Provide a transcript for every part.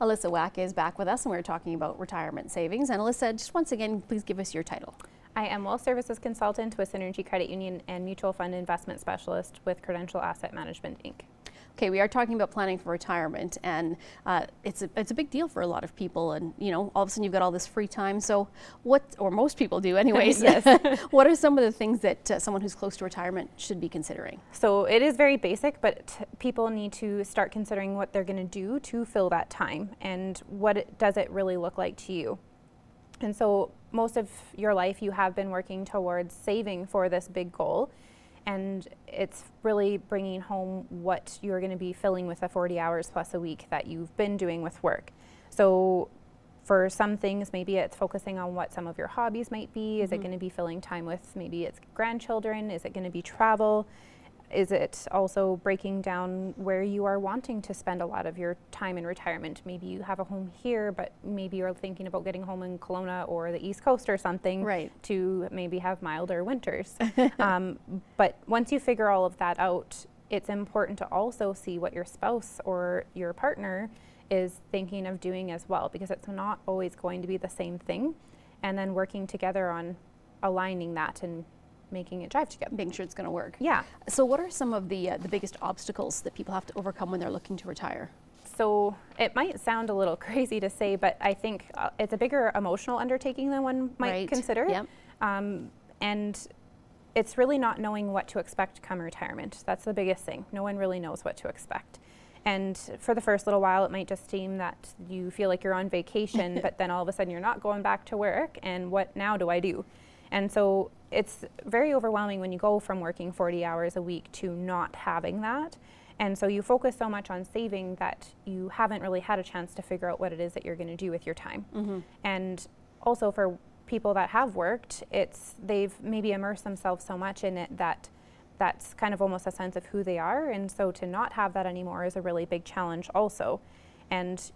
Alyssa Wack is back with us and we're talking about retirement savings. And Alyssa, just once again, please give us your title. I am Wealth Services Consultant with Synergy Credit Union and Mutual Fund Investment Specialist with Credential Asset Management, Inc. Okay, we are talking about planning for retirement, and uh, it's a it's a big deal for a lot of people. And you know, all of a sudden you've got all this free time. So, what, or most people do, anyways. yes. what are some of the things that uh, someone who's close to retirement should be considering? So it is very basic, but people need to start considering what they're going to do to fill that time, and what it, does it really look like to you. And so, most of your life, you have been working towards saving for this big goal and it's really bringing home what you're going to be filling with the 40 hours plus a week that you've been doing with work. So for some things, maybe it's focusing on what some of your hobbies might be. Is mm -hmm. it mm-hmm. going to be filling time with maybe it's grandchildren? Is it going to be travel? Is it also breaking down where you are wanting to spend a lot of your time in retirement? Maybe you have a home here, but maybe you're thinking about getting home in Kelowna or the East Coast or something right. to maybe have milder winters. um, but once you figure all of that out, it's important to also see what your spouse or your partner is thinking of doing as well, because it's not always going to be the same thing. And then working together on aligning that and making it drive together. Making sure it's going to work. Yeah. So what are some of the, uh, the biggest obstacles that people have to overcome when they're looking to retire? So it might sound a little crazy to say, but I think uh, it's a bigger emotional undertaking than one might right. consider. Yep. Um, and it's really not knowing what to expect come retirement. That's the biggest thing. No one really knows what to expect. And for the first little while, it might just seem that you feel like you're on vacation, but then all of a sudden you're not going back to work. And what now do I do? And so it's very overwhelming when you go from working 40 hours a week to not having that. And so you focus so much on saving that you haven't really had a chance to figure out what it is that you're going to do with your time. Mm -hmm. And also for people that have worked, it's they've maybe immersed themselves so much in it that that's kind of almost a sense of who they are. And so to not have that anymore is a really big challenge also. And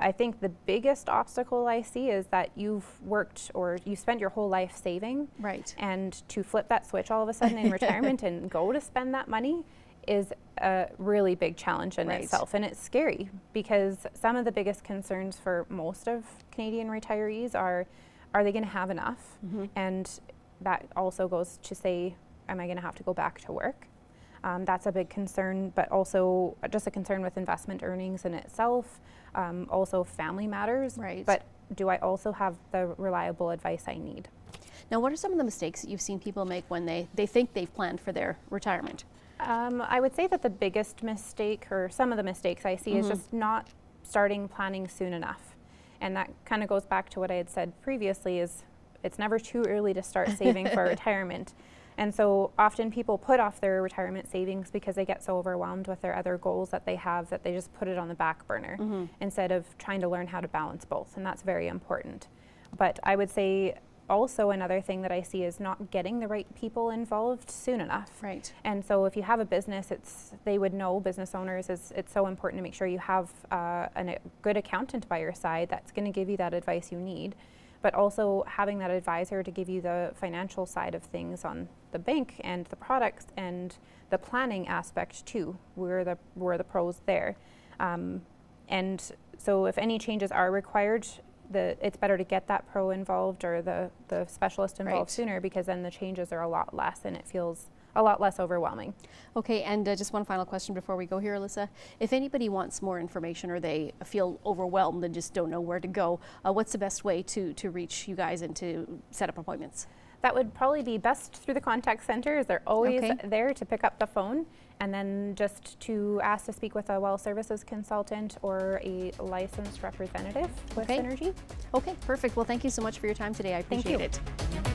I think the biggest obstacle I see is that you've worked or you spent your whole life saving. Right. And to flip that switch all of a sudden in retirement and go to spend that money is a really big challenge in right. itself. And it's scary because some of the biggest concerns for most of Canadian retirees are are they going to have enough? Mm -hmm. And that also goes to say, am I going to have to go back to work? Um, that's a big concern, but also just a concern with investment earnings in itself. Um, also, family matters. Right. But do I also have the reliable advice I need? Now, what are some of the mistakes that you've seen people make when they, they think they've planned for their retirement? Um, I would say that the biggest mistake, or some of the mistakes I see, mm -hmm. is mm-hmm. just not starting planning soon enough. And that kind of goes back to what I had said previously is it's never too early to start saving for retirement. And so often people put off their retirement savings because they get so overwhelmed with their other goals that they have that they just put it on the back burner mm -hmm. instead of trying to learn how to balance both. And that's very important. But I would say also another thing that I see is not getting the right people involved soon enough. Right. And so if you have a business, it's they would know business owners is it's so important to make sure you have uh, an, a good accountant by your side that's going to give you that advice you need but also having that advisor to give you the financial side of things on the bank and the products and the planning aspect too. We're the, we're the pros there. Um, and so if any changes are required, the, it's better to get that pro involved or the, the specialist involved right. sooner because then the changes are a lot less and it feels a lot less overwhelming. Okay, and uh, just one final question before we go here, Alyssa. If anybody wants more information or they feel overwhelmed and just don't know where to go, uh, what's the best way to, to reach you guys and to set up appointments? That would probably be best through the contact center they're always okay. there to pick up the phone and then just to ask to speak with a wealth services consultant or a licensed representative with okay. Synergy. Okay, perfect. Well, thank you so much for your time today. I appreciate it.